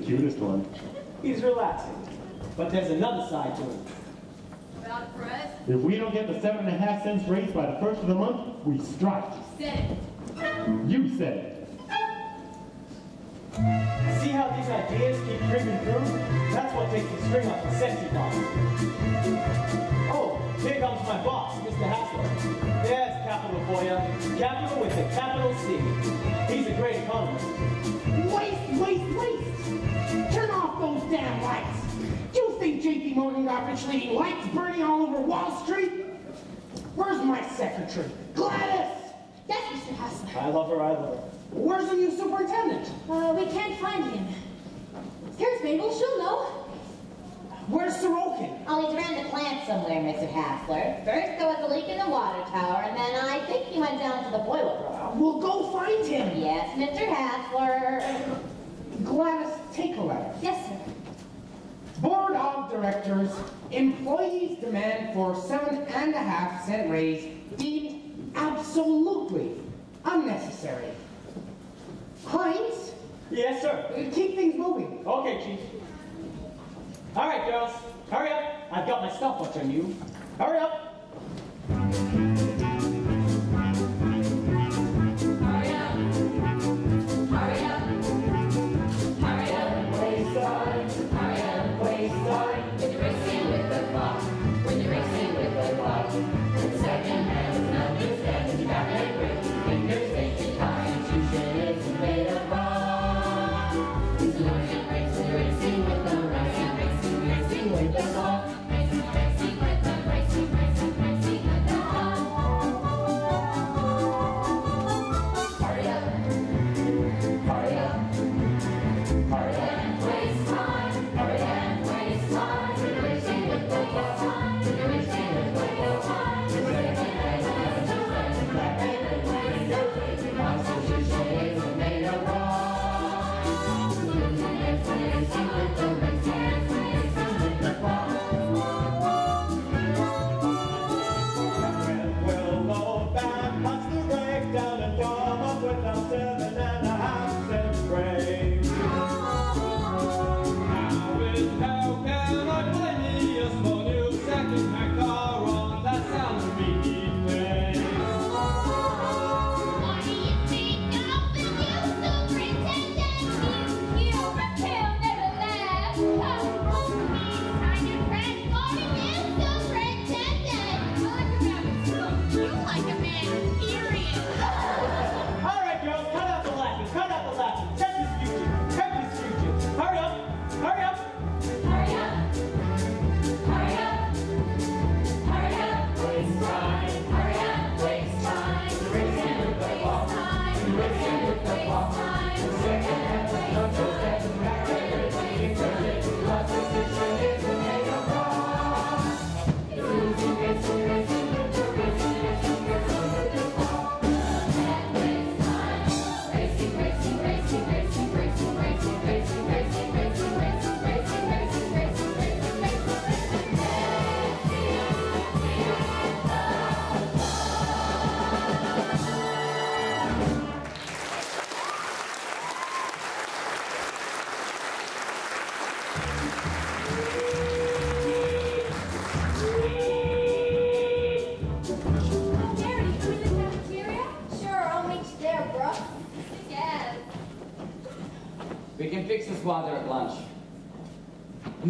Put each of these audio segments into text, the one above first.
cutest one. He's relaxing. But there's another side to him. About Fred? If we don't get the seven and a half cents raise by the first of the month, we strike. You Said it. You said it. Ideas keep creeping through? That's what takes the string off the sexy box. Oh, here comes my boss, Mr. Hasler. There's capital for you. Capital with a capital C. He's a great economist. Waste, waste, waste! Turn off those damn lights! Do you think JP Morgan got rich leaving lights burning all over Wall Street? Where's my secretary? Gladys! Yes, Mr. Hasler. I love her, I love her. Where's the new superintendent? Uh, we can't find him. Here's Mabel, she'll know. Where's Sorokin? Oh, he's around the plant somewhere, Mr. Hasler. First there was a leak in the water tower, and then I think he went down to the boiler room. We'll go find him. Yes, Mr. Hasler. Gladys, take a letter. Yes, sir. Board of Directors, employees demand for seven and a half cent raise deemed absolutely unnecessary. Hines, Yes, sir. keep things moving. Okay, Chief. All right, girls. Hurry up. I've got my stopwatch on you. Hurry up.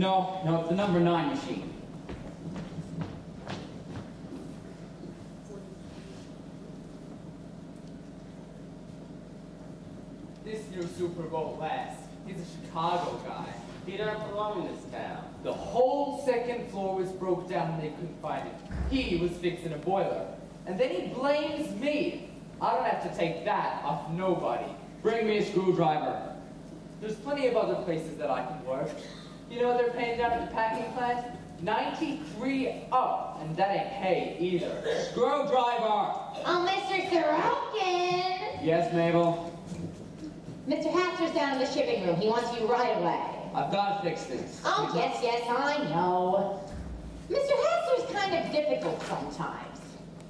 No, no, it's the number nine machine. This new Super Bowl West, he's a Chicago guy. He don't belong in this town. The whole second floor was broke down and they couldn't find it. He was fixing a boiler. And then he blames me. I don't have to take that off nobody. Bring me a screwdriver. There's plenty of other places that I can work. You know what they're paying down at the packing plant? 93 up, and that ain't hay either. Screwdriver! Oh, Mr. Sorokin! Yes, Mabel? Mr. Hasler's down in the shipping room. He wants you right away. I've got to fix this. Oh, yes, yes, I know. Mr. Hasler's kind of difficult sometimes.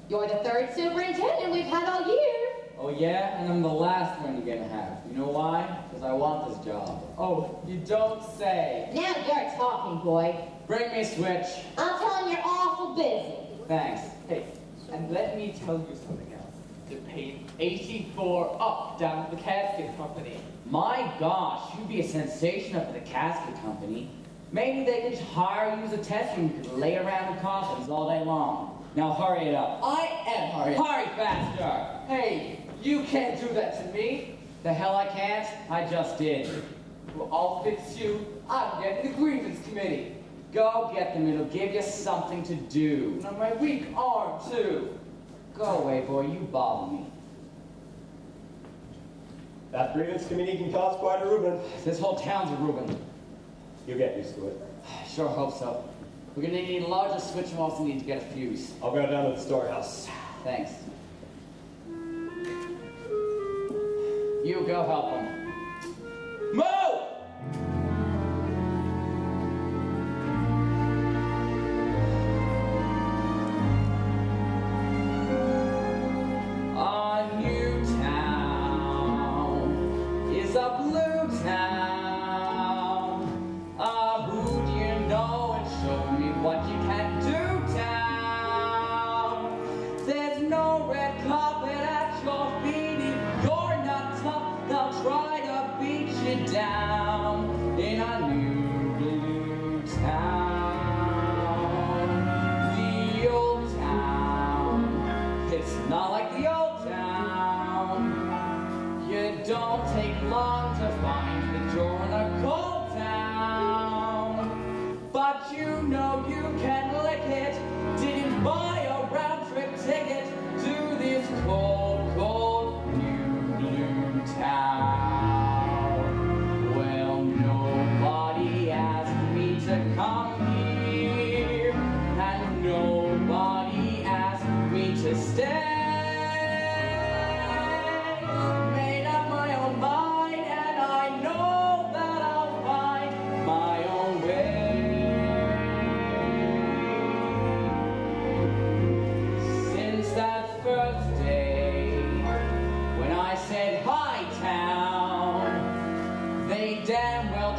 You're the third superintendent we've had all year. Oh, yeah? And I'm the last one you're gonna have. You know why? Because I want this job. Oh, you don't say. Now you're talking, boy. Bring me a switch. I'll tell him you're awful busy. Thanks. Hey, and let me tell you something else. They're paying 84 up down at the casket company. My gosh, you'd be a sensation up at the casket company. Maybe they could hire you as a tester and you could lay around in coffins all day long. Now hurry it up. I am hurry. Hurry faster! Hey, you can't do that to me. The hell I can't? I just did. Well, I'll fix you. I'm getting the grievance committee. Go get them, it'll give you something to do. And my weak arm, too. Go away, boy, you bother me. That grievance committee can cause quite a Reuben. This whole town's a Reuben. You'll get used to it. Sure hope so. We're gonna need a larger switch and also need to get a fuse. I'll go down to the storehouse. Thanks. You go help him. Move!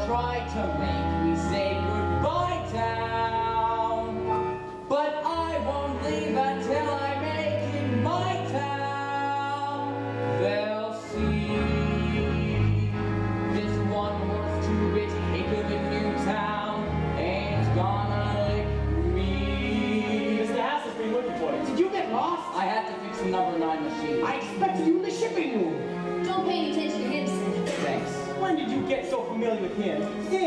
Tried to make me say so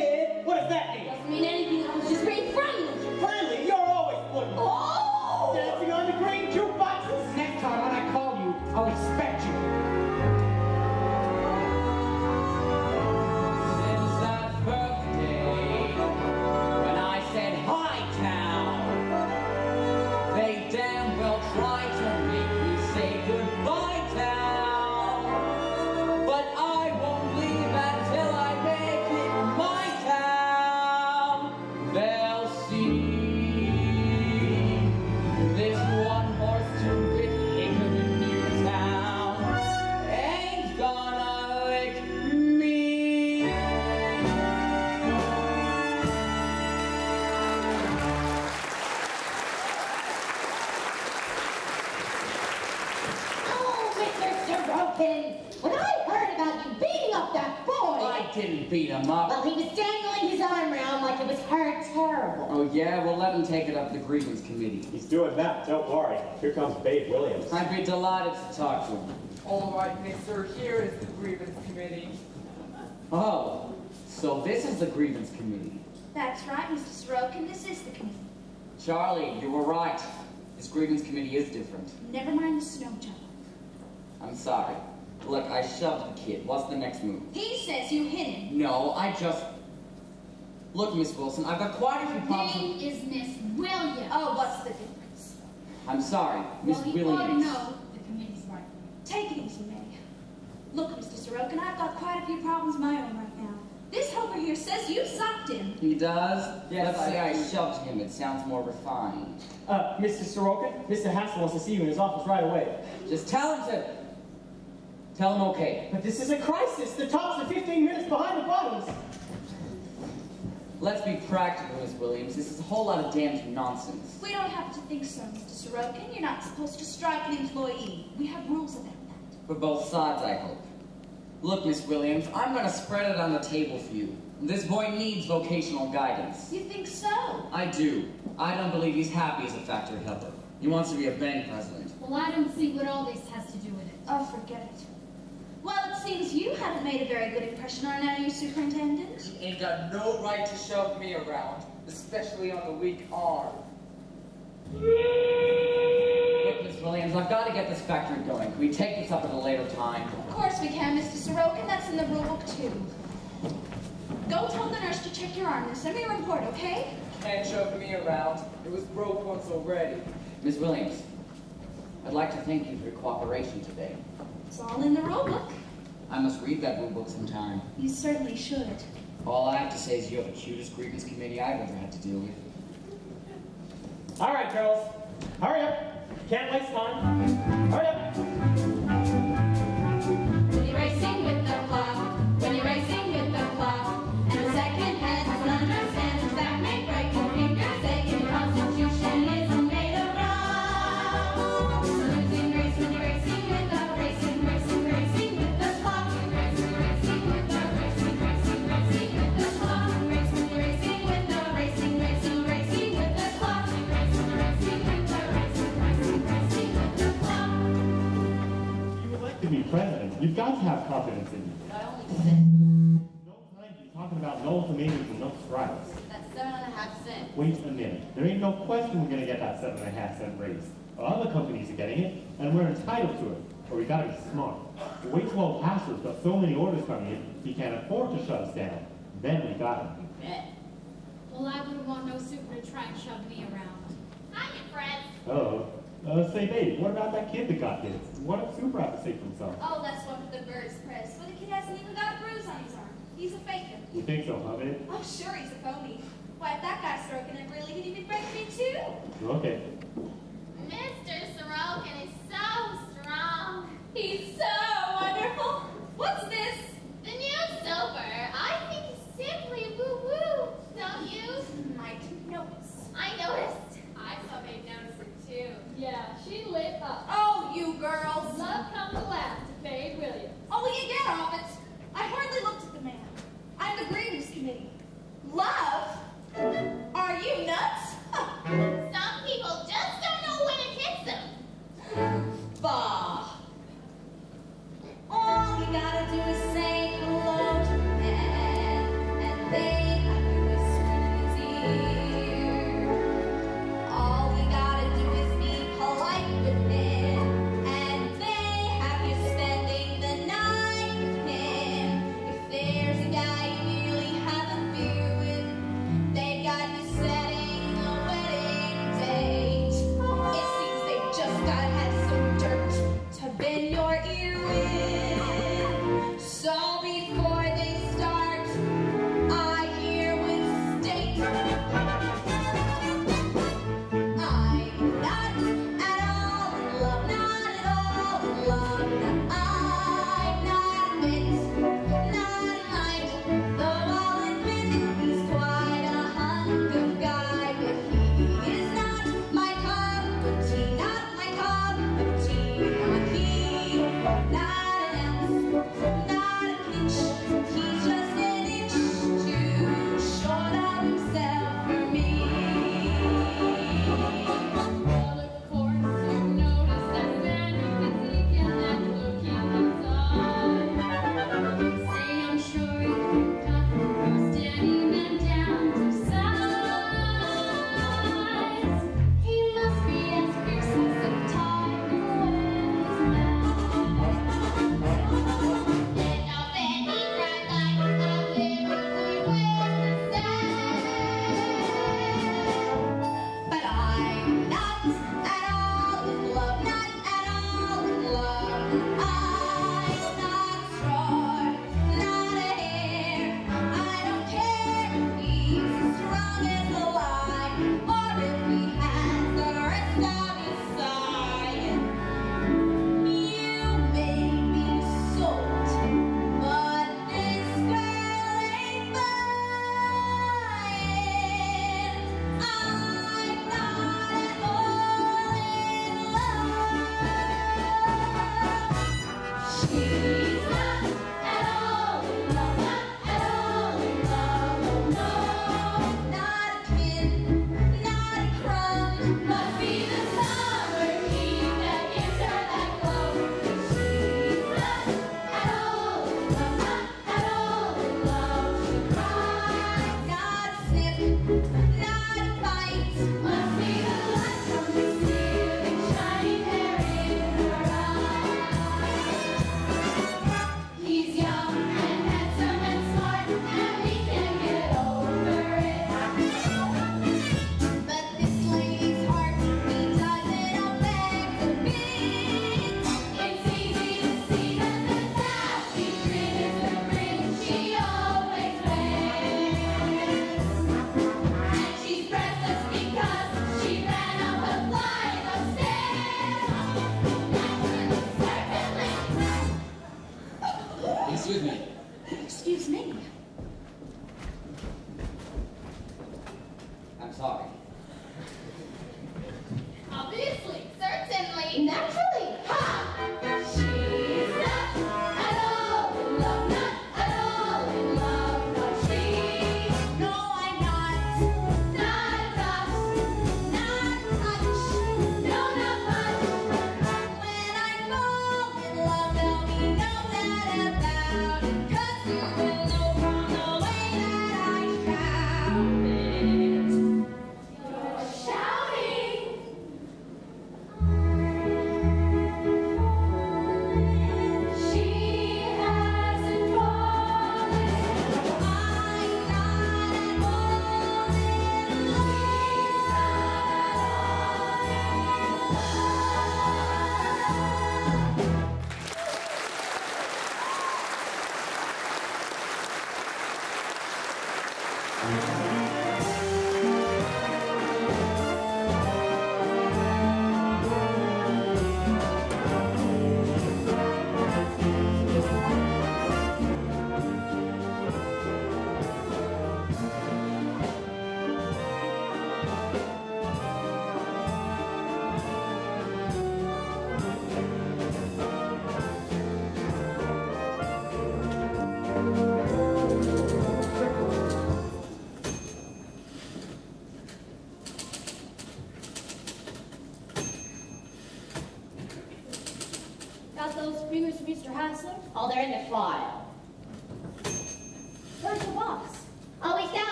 He's don't worry. Here comes Babe Williams. I'd be delighted to talk to him. All right, mister, here is the grievance committee. Oh, so this is the grievance committee. That's right, Mr. Sorokin. This is the committee. Charlie, you were right. This grievance committee is different. Never mind the snow job. I'm sorry. Look, I shoved the kid. What's the next move? He says you hit him. No, I just... Look, Miss Wilson, I've got quite a few problems. Name is Miss Williams. Oh, what's the difference? I'm sorry, Miss well, you ought to Williams. know the committee's right. Take it easy, May. Look, Mr. Sorokin, I've got quite a few problems of my own right now. This Hoper here says you socked him. He does? Yes, Let's say I I shoved him. It sounds more refined. Uh, Mr. Sorokin, Mr. Hasler wants to see you in his office right away. Just tell him to... Tell him okay. But this is a crisis. The tops are 15 minutes behind the bottoms. Let's be practical, Miss Williams. This is a whole lot of damned nonsense. We don't have to think so, Mr. Sorokin. You're not supposed to strike an employee. We have rules about that. For both sides, I hope. Look, Miss Williams, I'm going to spread it on the table for you. This boy needs vocational guidance. You think so? I do. I don't believe he's happy as a factory helper. He wants to be a bank president. Well, I don't see what all this has to do with it. Oh, forget it. Well, it seems you haven't made a very good impression on our new superintendent. You ain't got no right to shove me around, especially on the weak arm. Look, Miss Williams, I've got to get this factory going. Can we take this up at a later time? Of course we can, Mr. Sorokin. That's in the rule book, too. Go tell the nurse to check your arm and send me a report, okay? Can't shove me around. It was broke once already. Miss Williams, I'd like to thank you for your cooperation today. It's all in the rule book. I must read that rule book sometime. You certainly should. All I have to say is you're the cutest grievance committee I've ever had to deal with. All right, girls. Hurry up. Can't waste time. Hurry up. You've got to have confidence in you. I only said No time to talking about no ultimatums and no strikes. that's seven and a half cents. Wait a minute. There ain't no question we're gonna get that seven and a half cent raise. Other companies are getting it, and we're entitled to it. But we gotta be smart. Wait till old Pastor's got so many orders coming in, he can't afford to shut us down. Then we got him. Bet. Well, I wouldn't want no super to try and shove me around. Hiya, friends. Uh-oh. Uh, say, babe, what about that kid that got hit? What did Super have to say for himself? Oh, that's one of the birds press. But the kid hasn't even got a bruise on his arm. He's a faker. You think so, huh, babe? Oh, sure, he's a phony. Why, if that guy's stroking it really, he'd even break me too. Okay.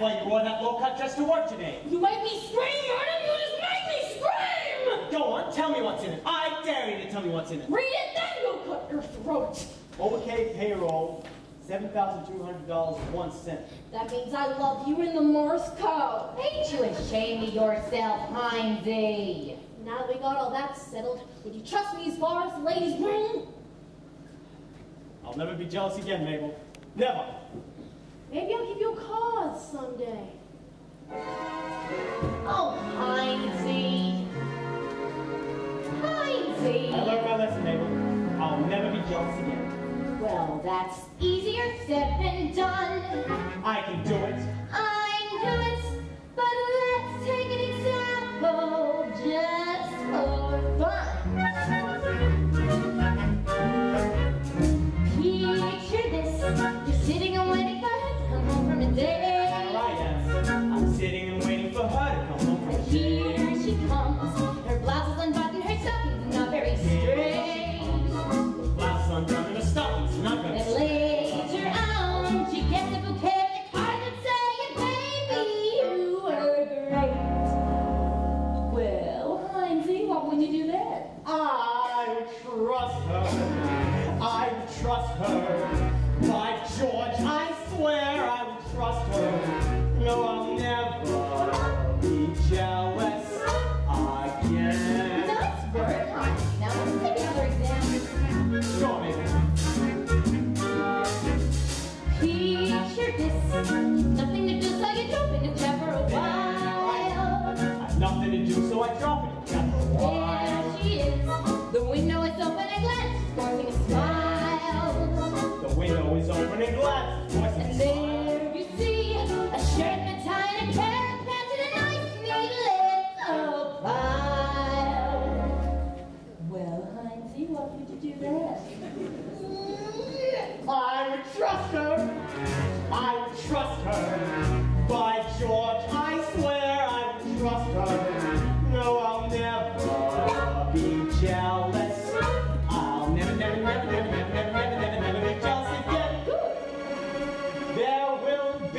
Why you wore that low-cut dress to work today. You make me scream, Artem! You just make me scream! Go on, tell me what's in it. I dare you to tell me what's in it. Read it, then you'll cut your throat. Okay, payroll, $7,200.01. That means I love you in the Morse code. Ain't you ashamed of yourself, Hinesie? Now that we got all that settled, would you trust me as far as the ladies' room? I'll never be jealous again, Mabel. Never. Maybe I'll give you a card someday. Oh, Hinesie. Hinesie. I learned my lesson, baby. I'll never be jealous again. Well, that's easier said than done. I can do it. I can do it, but let's take an example. Just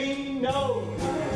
We know.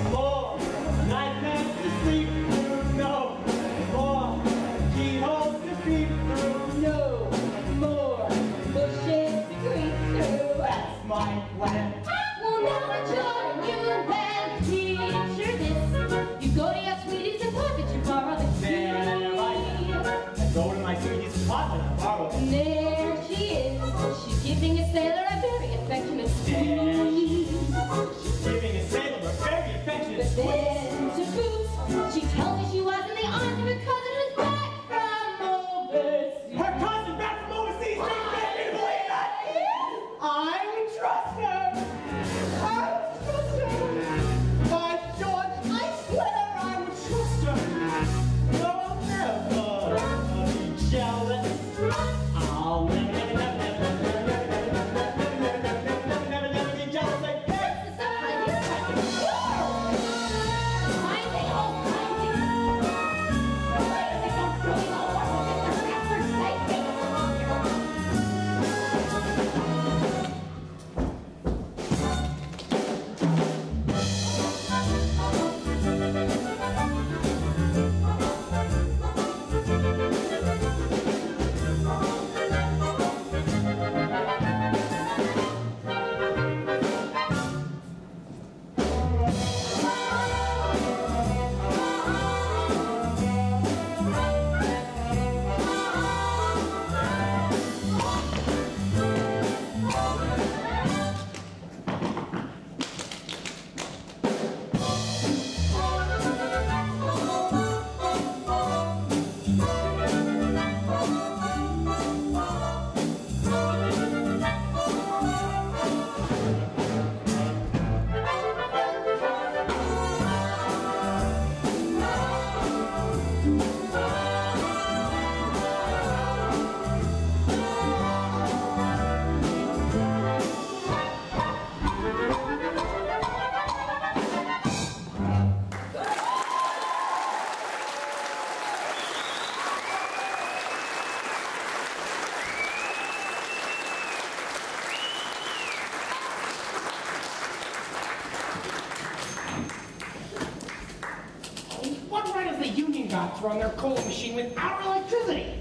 robots run their coal machine without electricity.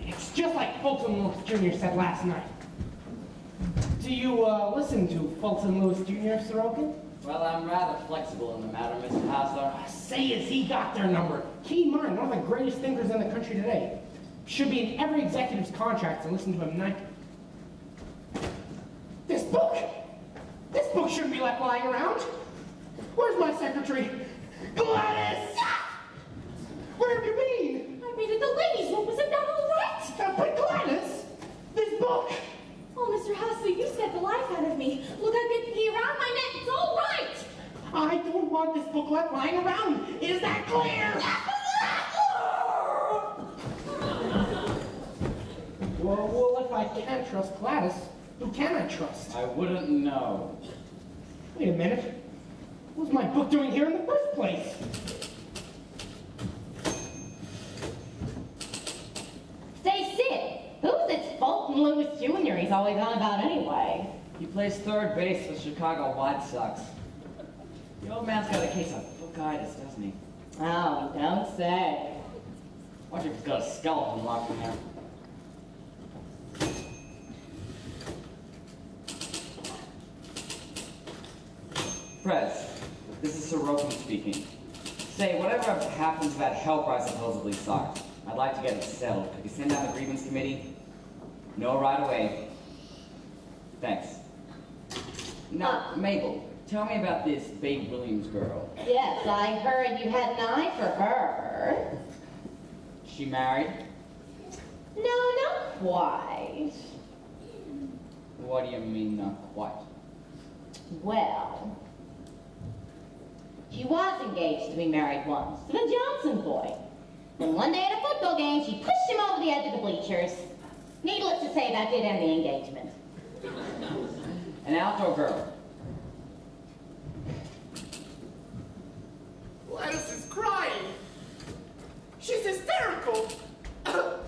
It's just like Fulton Lewis Jr. said last night. Do you uh, listen to Fulton Lewis Jr., Sorokin? Well, I'm rather flexible in the matter, Mr. Hasler. I say as he got their number. Key Martin, one of the greatest thinkers in the country today, should be in every executive's contract to listen to him night get it settled. Could you send out the grievance committee, no right away. Thanks. Now, uh, Mabel, tell me about this Babe Williams girl. Yes, I heard you had an eye for her. She married? No, not quite. What do you mean, not quite? Well, she was engaged to be married once, to the Johnson boy. Then one day at a football game, she pushed him over the edge of the bleachers. Needless to say, that did end the engagement. An outdoor girl. Gladys is crying. She's hysterical. oh,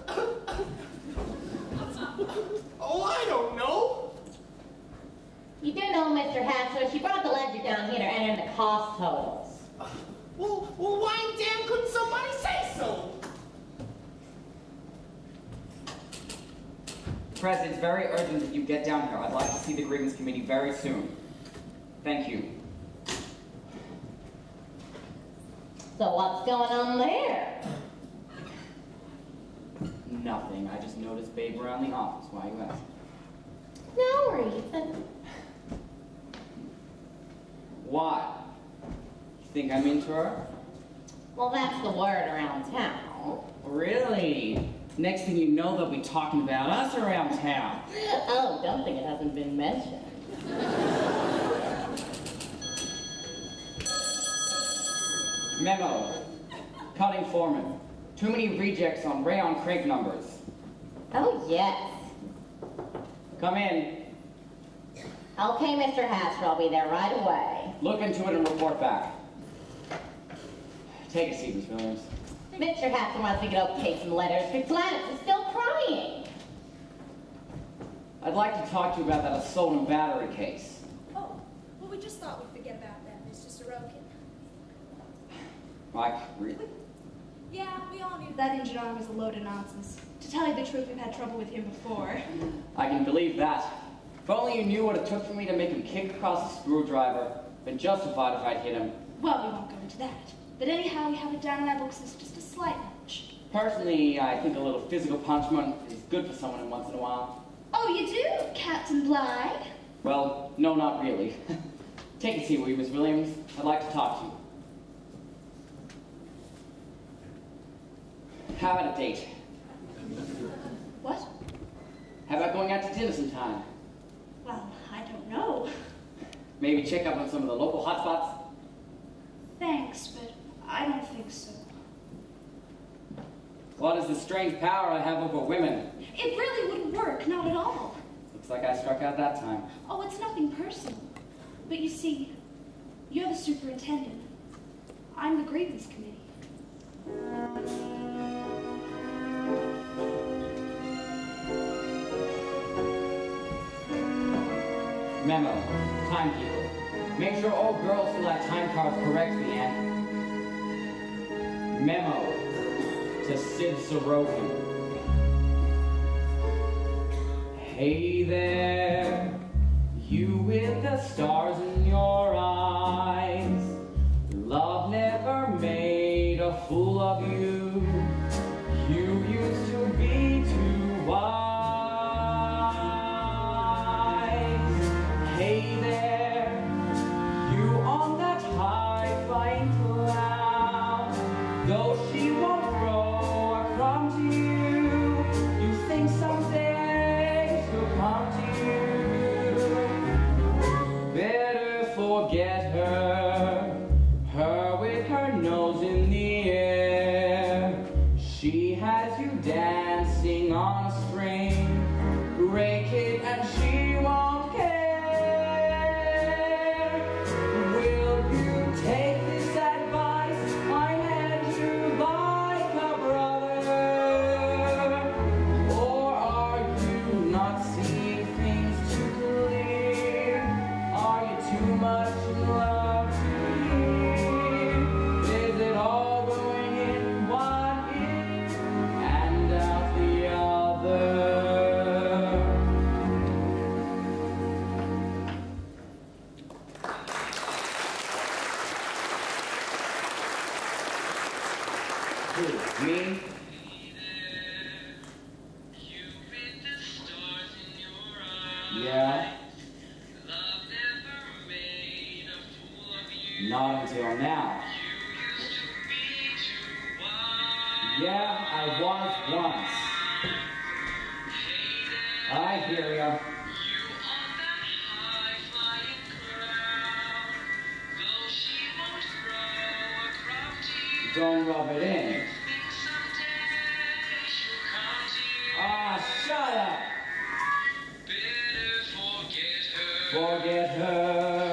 I don't know. You do know, Mr. Hatsworth, she brought the ledger down here to enter in the cost totals. Well, well, why in damn couldn't somebody say so? It's very urgent that you get down here. I'd like to see the grievance committee very soon. Thank you. So what's going on there? Nothing. I just noticed Babe around the office. Why you ask? No reason. Why? You think I'm into her? Well, that's the word around town. Really? Next thing you know, they'll be talking about us around town. Oh, don't think it hasn't been mentioned. Memo. Cutting foreman. Too many rejects on rayon crank numbers. Oh, yes. Come in. Okay, Mr. Hatcher, I'll be there right away. Look into it and report back. Take a seat, Miss Williams. Mr. Hatcher wants to get okay some letters, but Gladys is still crying. I'd like to talk to you about that assault and battery case. Oh, well, we just thought we'd forget about that, Mr. Sorokin. Mike, really? Yeah, we all knew that engine arm was a load of nonsense. To tell you the truth, we've had trouble with him before. I can believe that. If only you knew what it took for me to make him kick across the screwdriver, been justified if I'd hit him. Well, we won't go into that. But anyhow, we have it down in our books as just a slight notch. Personally, I think a little physical punishment is good for someone once in a while. Oh, you do, Captain Bligh? Well, no, not really. Take a seat, will you, Miss Williams? I'd like to talk to you. How about a date? What? How about going out to dinner sometime? Well, I don't know. Maybe check up on some of the local hotspots? Thanks, but I don't think so. What is the strange power I have over women? It really wouldn't work, not at all. Looks like I struck out that time. Oh, it's nothing personal. But you see, you're the superintendent. I'm the grievance committee. Memo. Timekeeper. Make sure all girls fill out time cards correctly and... Memo. To Sid. Hey there. You with the stars in your eyes. Love never made a fool of. You forget her.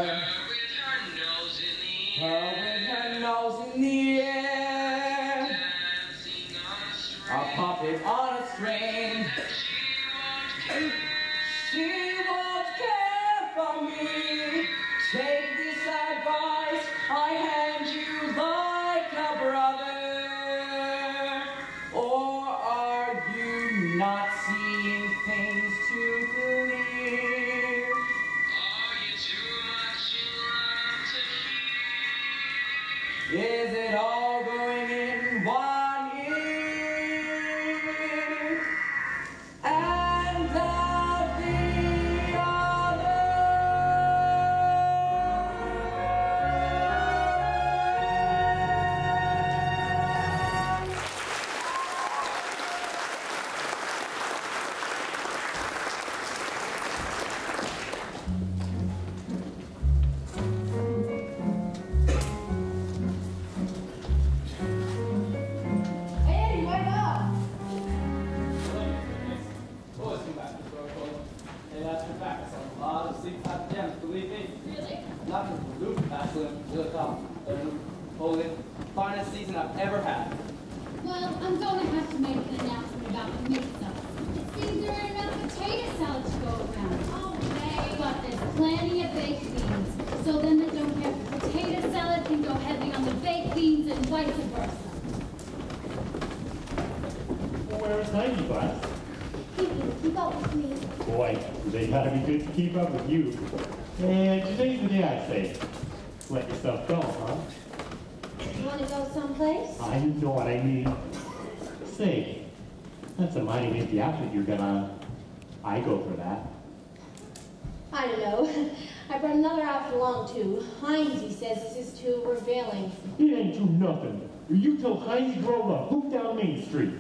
you grown up, hoop down Main Street.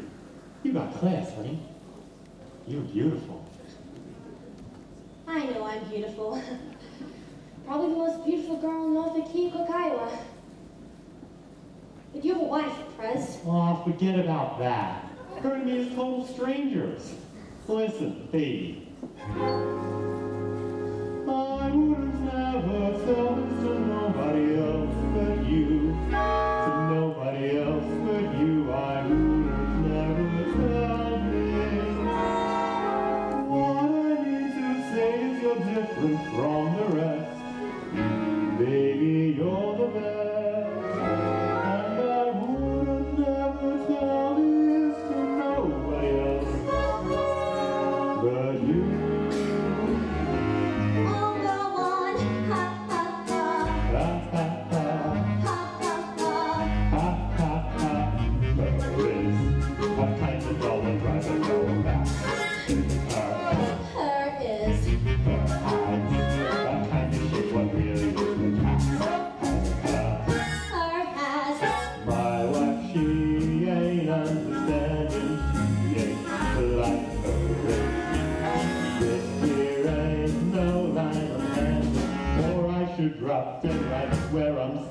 You got class, honey. You're beautiful. I know I'm beautiful. Probably the most beautiful girl in North Akiko, Kiowa. But you have a wife, Prez. Oh, forget about that. Her and me is total strangers. Listen, baby. I would have never told to nobody else but you, to nobody else. where I'm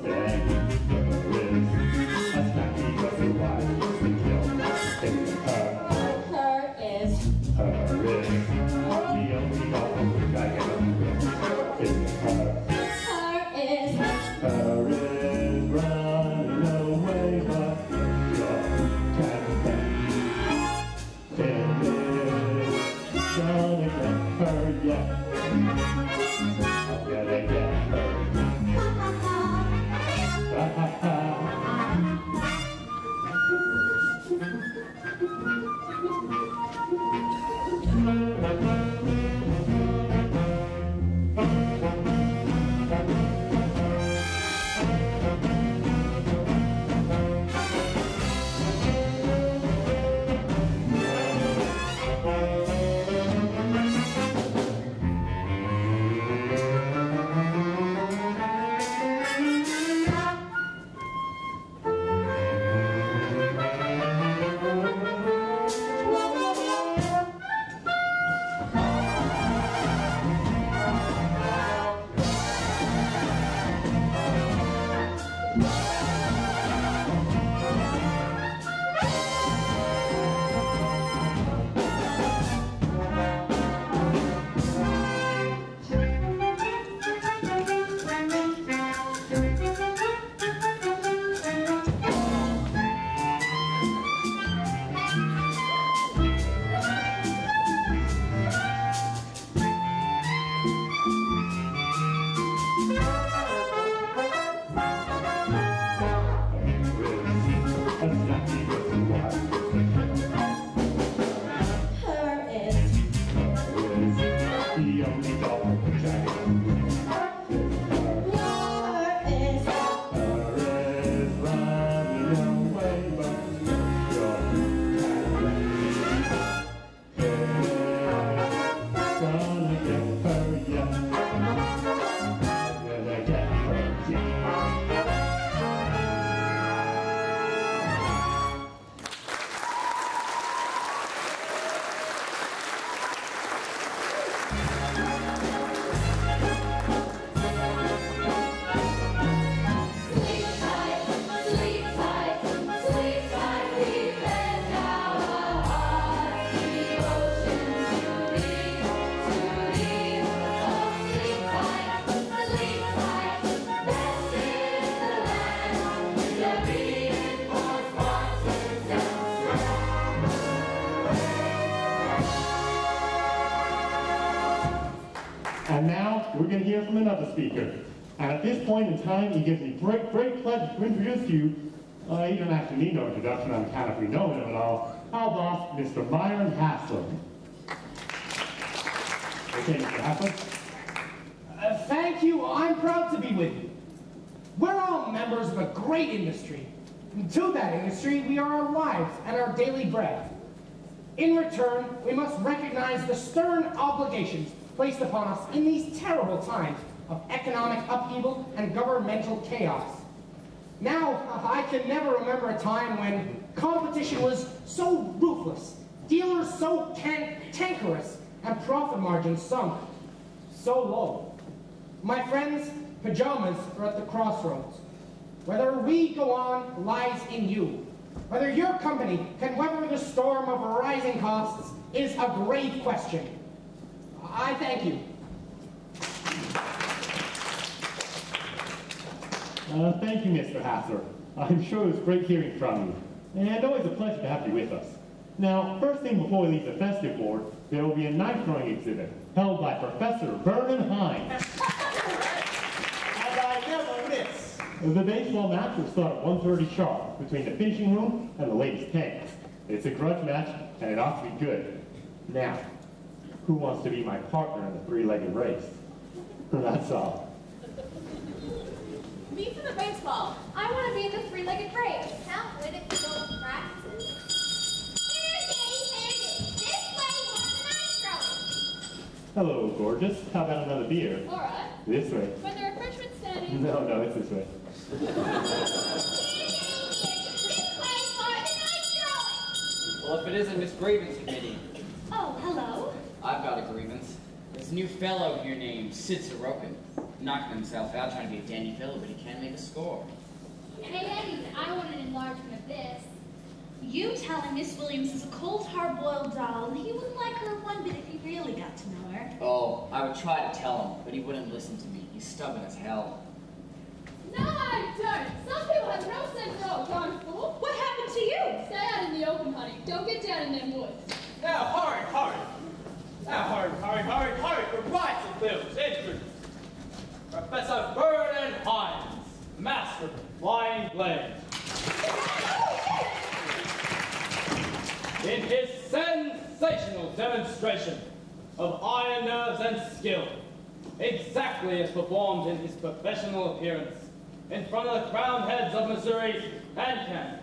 Speaker. And at this point in time, he gives me great, great pleasure to introduce to you, uh, don't actually need no introduction, I'm kind of we know him at all, our boss, Mr. Myron Hasler. Okay, Mr. Hasler? Uh, thank you. I'm proud to be with you. We're all members of a great industry. And to that industry, we are our lives and our daily bread. In return, we must recognize the stern obligations placed upon us in these terrible times of economic upheaval and governmental chaos. Now, I can never remember a time when competition was so ruthless, dealers so can cankerous, and profit margins sunk so low. My friends, pajamas are at the crossroads. Whether we go on lies in you. Whether your company can weather the storm of rising costs is a grave question. I thank you. Uh, thank you, Mr. Hasler. I'm sure it was great hearing from you, and always a pleasure to have you with us. Now, first thing before we leave the festive board, there will be a knife throwing exhibit held by Professor Vernon Hines. And I never miss. The baseball match will start at 1.30 sharp between the finishing room and the ladies' tanks. It's a grudge match, and it ought to be good. Now, who wants to be my partner in the three-legged race? That's all. Me for the baseball. I want to be in the three-legged race. How would it go to practice? This way, more than Hello, gorgeous. How about another beer? Laura, This way. when there are freshmen standing. No, no, it's this way. Well, if it isn't Miss Grievance Committee, Oh, hello. I've got a grievance. There's a new fellow here named Sid Sorokin. Knocking himself out trying to be a dandy fellow, but he can't make a score. Hey, Eddie, I want an enlargement of this. You telling Miss Williams is a cold, hard-boiled doll, and he wouldn't like her one bit if he really got to know her. Oh, I would try to tell him, but he wouldn't listen to me. He's stubborn as hell. No, I don't. Some people have no sense at all, darn fool. What happened to you? Stay out in the open, honey. Don't get down in them woods. Now, hurry, hurry. Now, hurry, hurry, hurry, hurry, for rights and bills, introduce. Professor Vernon Hines, Master of Flying Blade. In his sensational demonstration of iron nerves and skill, exactly as performed in his professional appearance in front of the crowned heads of Missouri and Kansas.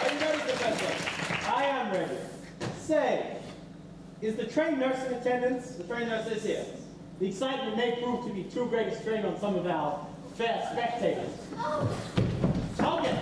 Are you ready, Professor? I am ready. Say, is the trained nurse in attendance? The trained nurse is here. The excitement may prove to be too great a strain on some of our fair spectators. Oh. Okay,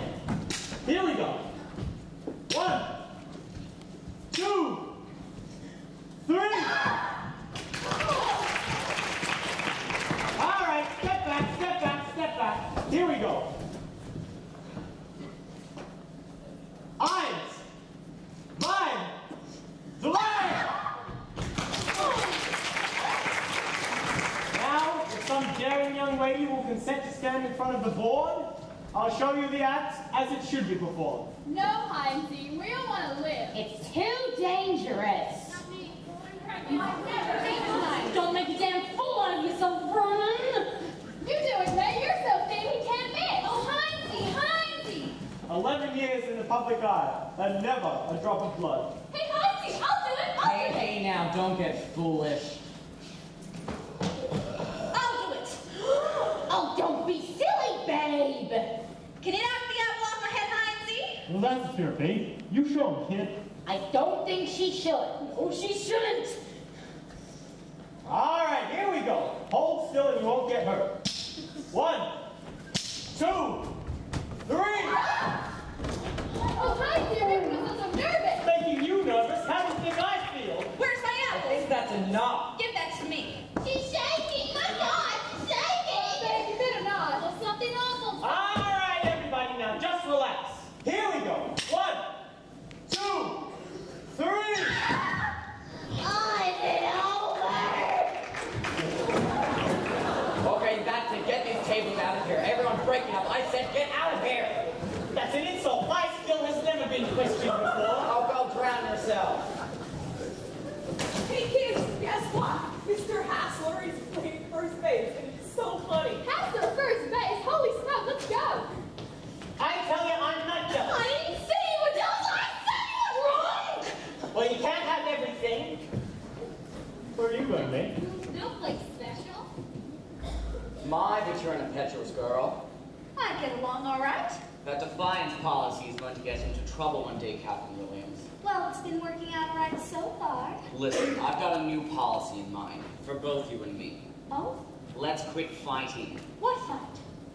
fighting. What fight?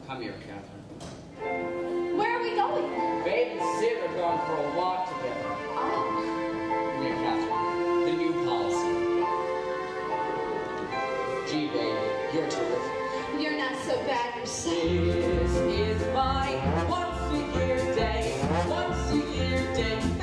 Come here, Catherine. Where are we going? Babe and Sid are going for a walk together. Oh. Come here, Catherine. The new policy. Gee, babe, you're terrific. You're not so bad yourself. This is my once-a-year day, once-a-year day.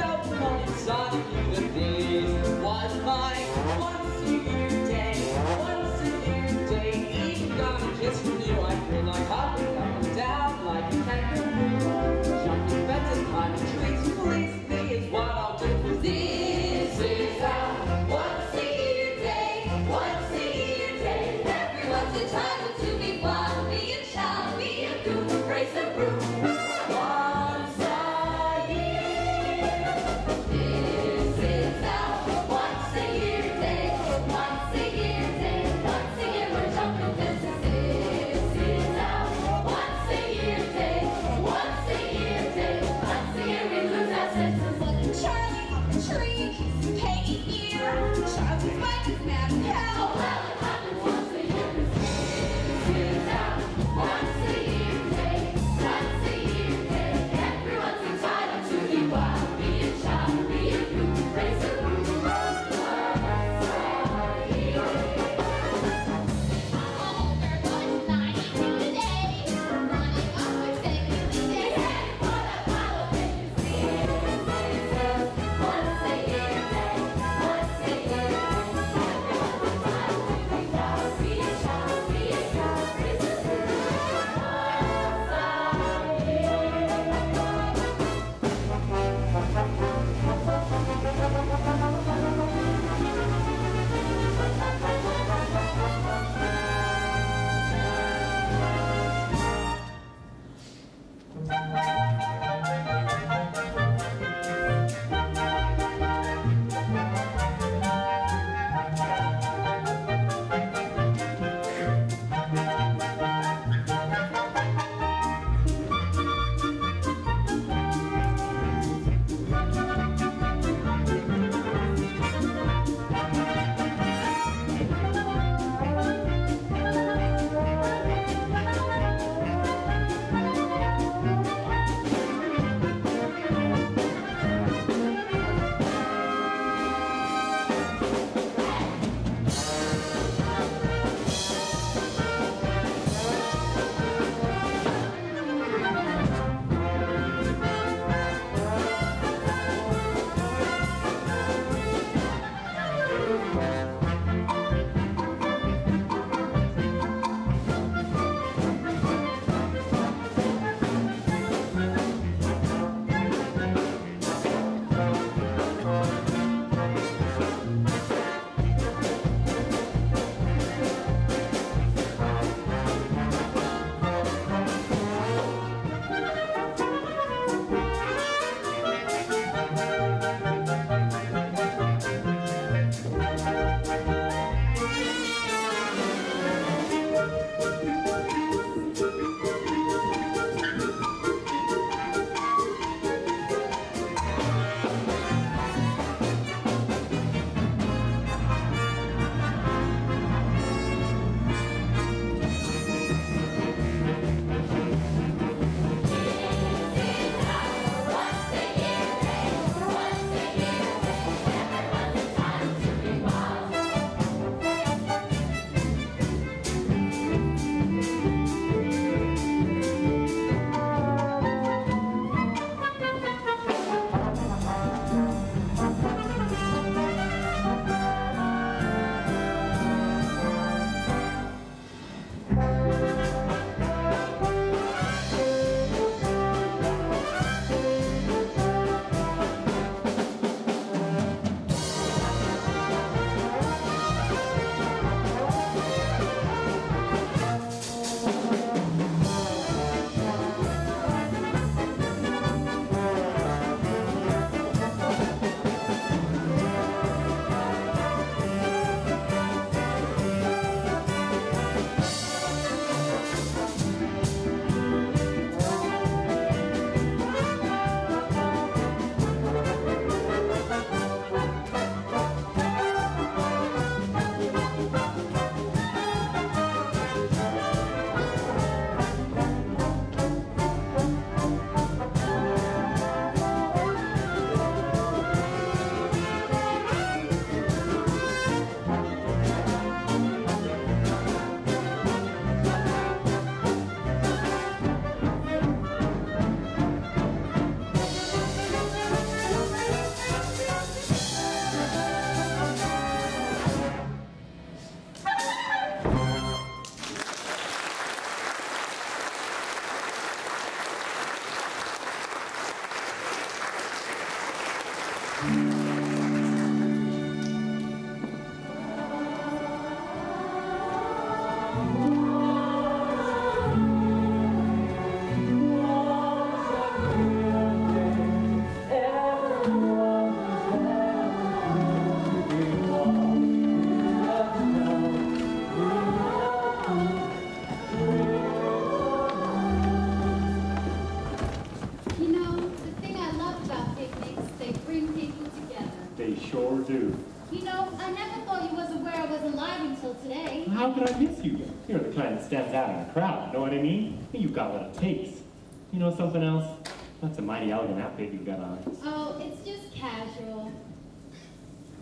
Mighty elegant outfit you got on. Oh, it's just casual.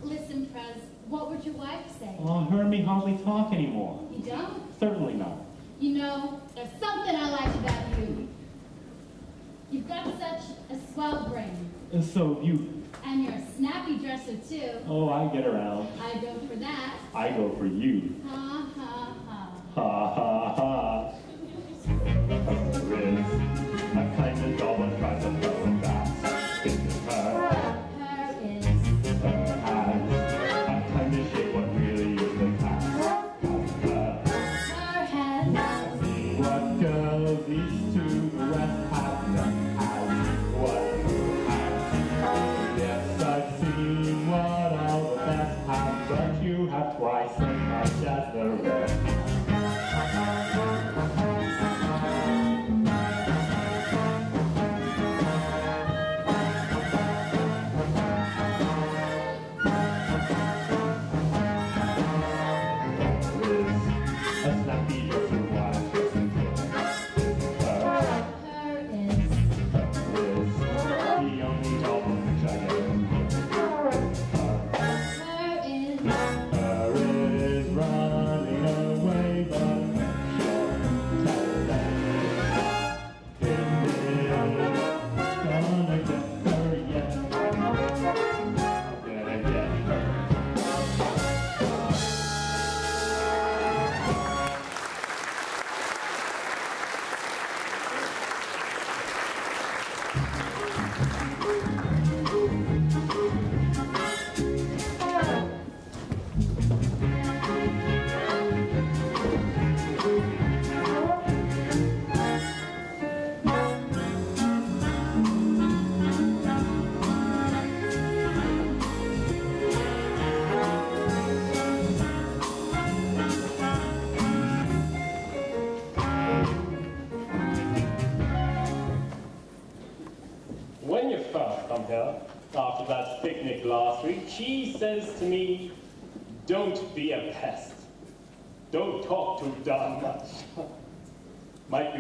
Listen, Prez, what would your wife say? Oh, her and me hardly talk anymore. You don't? Certainly not. You know, there's something I like about you. You've got such a swell brain. And so you, And you're a snappy dresser, too. oh, I get around. I go for that. I go for you. Ha, ha, ha. Ha ha ha.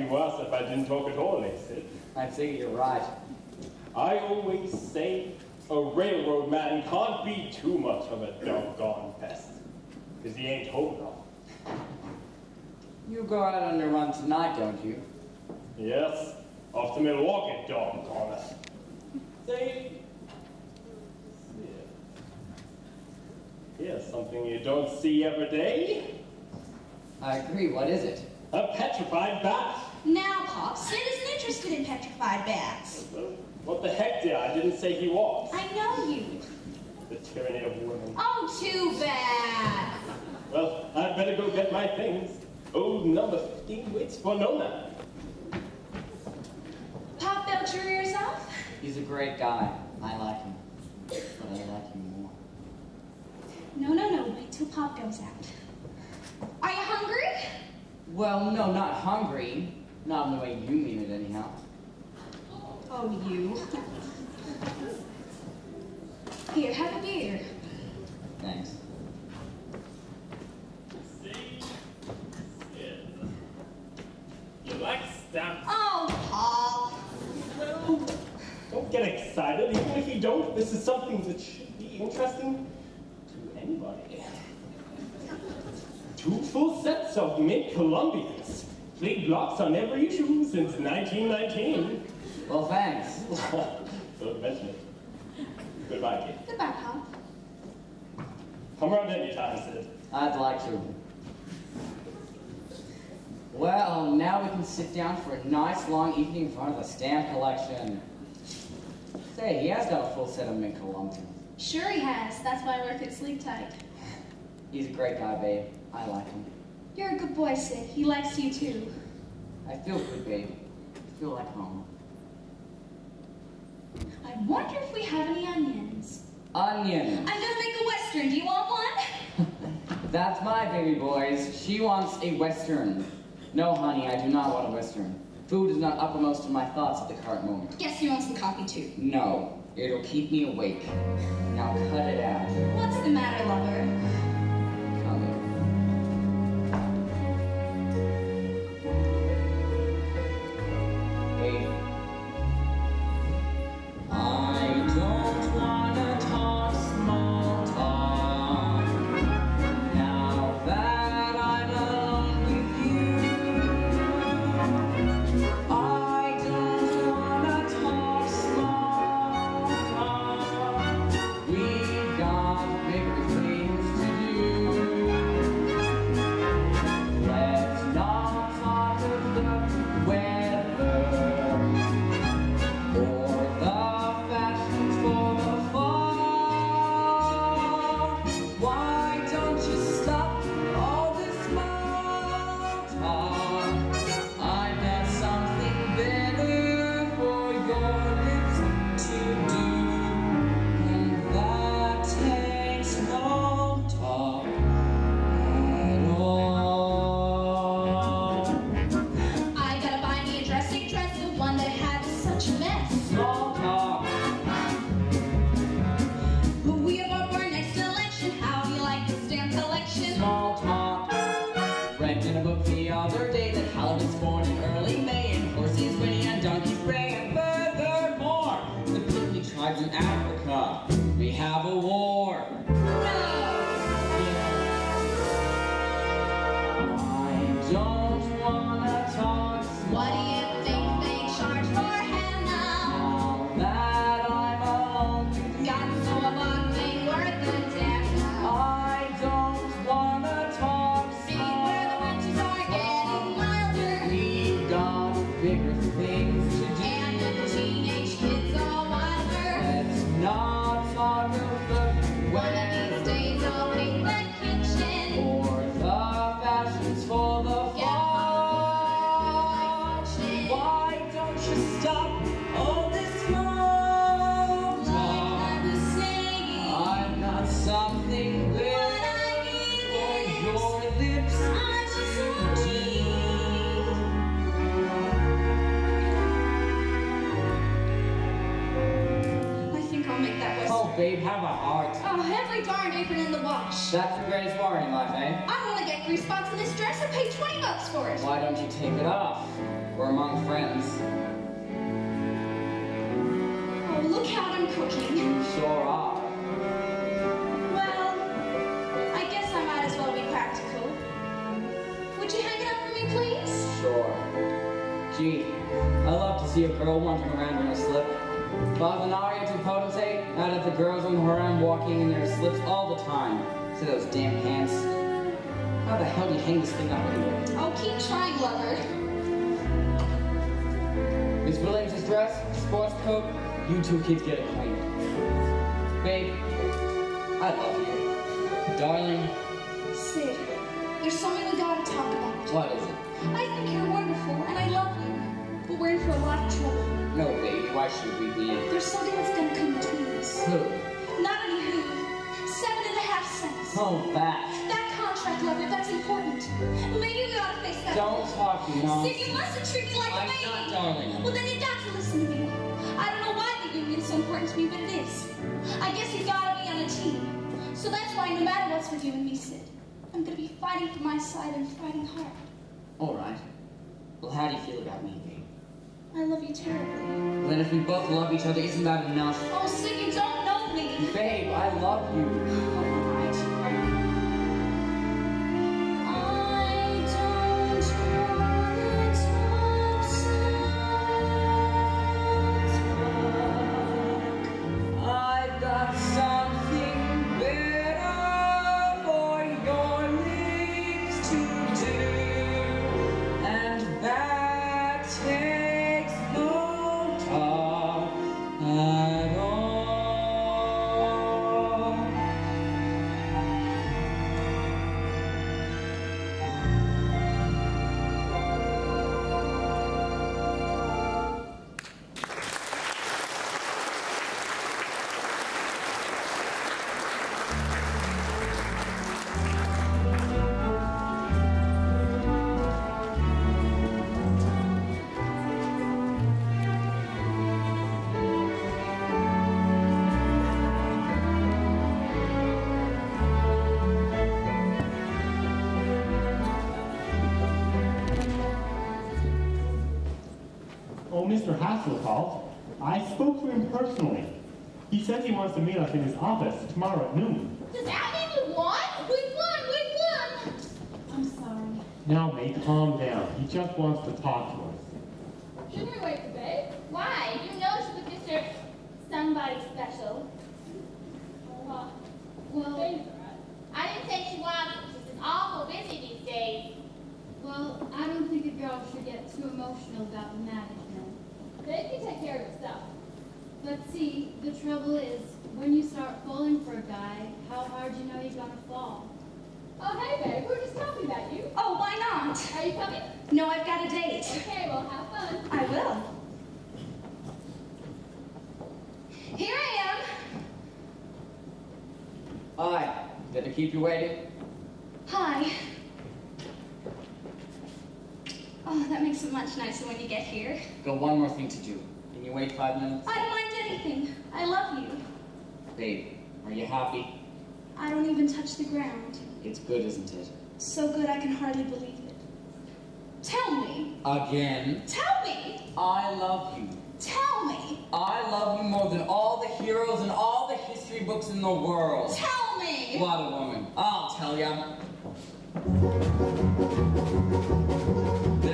Be worse if I didn't talk at all, they said. I think you're right. I always say a railroad man can't be too much of a doggone pest. Because he ain't home now. You go out on your run tonight, don't you? Yes, off to Milwaukee, doggone it. Say, here's something you don't see every day. I agree. What is it? A petrified bat. Now, Pop, Sid isn't interested in petrified bats. What the heck, dear? I didn't say he was. I know you. The tyranny of women. Oh, too bad. Well, I'd better go get my things. Old number 15 waits for Nona. Pop Belcher yourself? He's a great guy. I like him. But I like you more. No, no, no. Wait till Pop goes out. Are you hungry? Well, no, not hungry. Not in the way you mean it, anyhow. Oh, you. Here, have a beer. Thanks. You like stamp? Oh, Pop. Well, don't get excited. Even if you don't, this is something that should be interesting to anybody. Two full sets of mint Columbians. Big blocks on every issue since 1919. Well, thanks. Don't mention it. Goodbye, kid. Goodbye, Pop. Come around anytime, Sid. I'd like to. Well, um, now we can sit down for a nice long evening in front of the stamp collection. Say, he has got a full set of mint Columbians. Sure he has. That's why I work at Sleep Tight. He's a great guy, babe. I like him. You're a good boy, Sid. He likes you, too. I feel good, babe. I feel like home. I wonder if we have any onions. Onion. I'm gonna make a western. Do you want one? That's my baby, boys. She wants a Western. No, honey, I do not want a Western. Food is not uppermost in my thoughts at the current moment. Guess you want some coffee, too. No, it'll keep me awake. Now cut it out. What's the matter, lover? You two kids get acquainted. Babe, I love you. Darling, Sid, there's something we gotta talk about. what is it? I think you're wonderful, and I love you. But we're in for a lot of trouble. No, baby, why should we be? There's something that's gonna come between us. Who? Not any who. Seven and a half cents. Oh, that. That contract, lover, that's important. Maybe we ought to face that. Don't talk you know. Sid, you mustn't treat me like a I'm baby. not, darling. Well, then you got to listen to me. So important to me, but it is. I guess you gotta be on a team. So that's why no matter what's with you and me, Sid, I'm gonna be fighting for my side and fighting hard. All right. Well, how do you feel about me, babe? I love you terribly. Then if we both love each other, isn't that enough? Oh, Sid, you don't know me. Babe, I love you. Mr. Hasselhoff, I spoke to him personally. He says he wants to meet us in his office tomorrow at noon. Does that mean we won? We won! We won! I'm sorry. Now, Mae, calm down. He just wants to talk to us. Shouldn't we wait for Babe? Why? You know she was Mr. Somebody special. Uh, Well, I didn't say she wasn't. She's just awful busy these days. well, I don't think a girl should get too emotional about management. Babe can take care of herself. But see, the trouble is, when you start falling for a guy, how hard you know you're gonna fall. Oh, hey, Babe. We were just talking about you. Oh, why not? Are you coming? No, I've got a date. Okay, well, have fun. I will. Here I am. Hi. Did I keep you waiting? Hi. Oh, that makes it much nicer when you get here. Got one more thing to do. Can you wait five minutes? I don't mind anything. I love you. Babe, are you happy? I don't even touch the ground. It's good, isn't it? So good I can hardly believe it. Tell me. Again. Tell me. I love you. Tell me. I love you more than all the heroes and all the history books in the world. Tell me. What a woman. I'll tell ya. There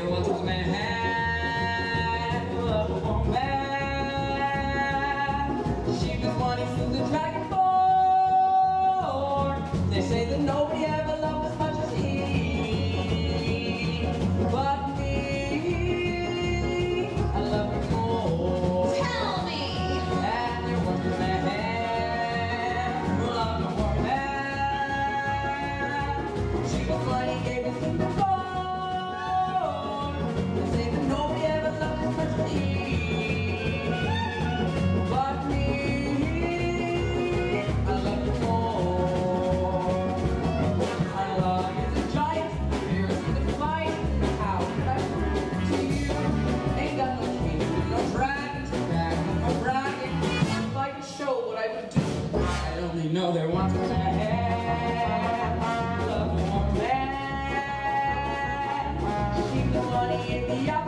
was a man a woman. She was who flew the dragon board. They say that nobody ever know there once was a hair, lovely one the money in the.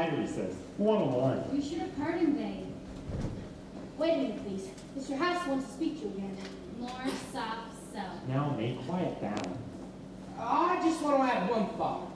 Fighter, he says. One on one. You should have heard him, babe. Wait a minute, please. Mr. House wants to speak to you again. More soft self. Now, Mae, quiet down. I just want to add one thought.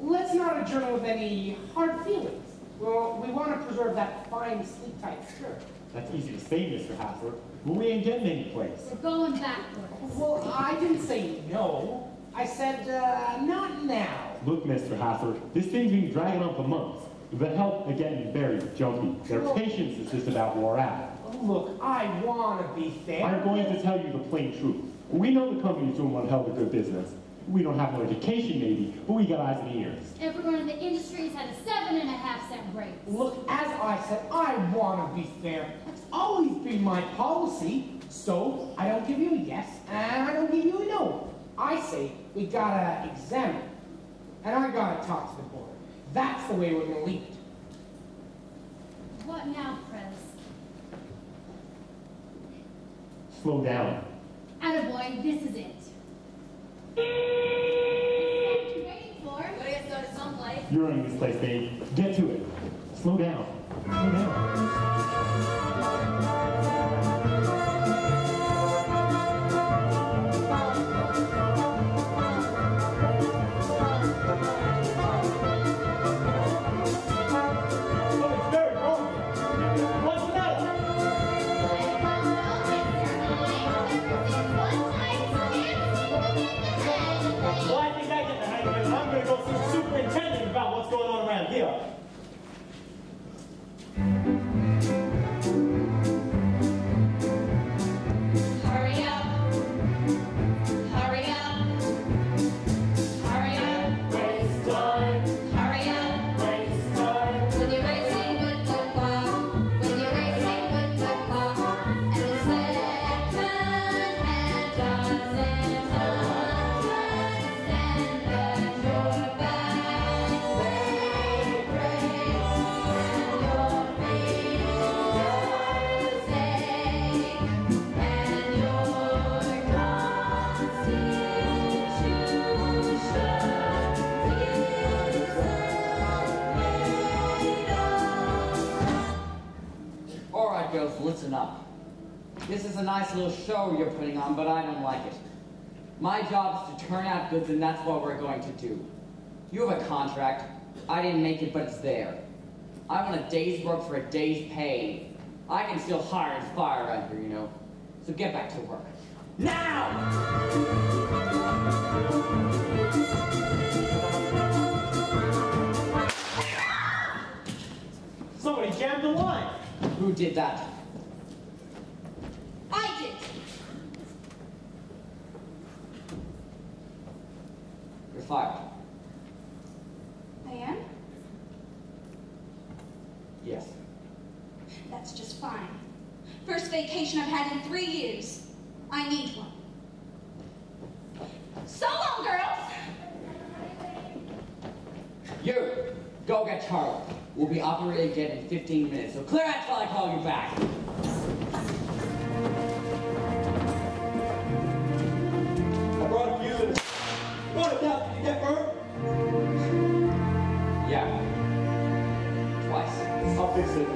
Let's not adjourn with any hard feelings. Well, we want to preserve that fine, sleek, tight skirt. That's easy to say, Mr. Hasler, but we ain't getting any place. We're going backwards. Well, I didn't say no. I said, uh, not now. Look, Mr. Hasler, this thing's been dragging on for months. The help are getting very jumpy. Their patience is just about wore out. Look, I want to be fair. I'm going to tell you the plain truth. We know the company's doing one hell of a good business. We don't have no education, maybe, but we got eyes and ears. Everyone in the industry's had a seven and a half cent raise. Look, as I said, I want to be fair. That's always been my policy. So, I don't give you a yes, and I don't give you a no. I say, we gotta examine, and I gotta talk to the board. That's the way we're gonna leave it. What now, Prez? Slow down. Attaboy, this is it. What you waiting for? Gotta get started someplace. You're running this place, babe. Get to it. Slow down. Slow down. This is a nice little show you're putting on, but I don't like it. My job is to turn out goods, and that's what we're going to do. You have a contract. I didn't make it, but it's there. I want a day's work for a day's pay. I can still hire and fire around here, you know. So get back to work. Now! Who did that? I did. You're fired. I am? Yes. That's just fine. First vacation I've had in three years. I need one. So long, girls! You, go get Charlie will be operated again in 15 minutes. So clear out till I call you back. I brought you in. What a doubt, did you get burned? Yeah. Twice. I'll fix it.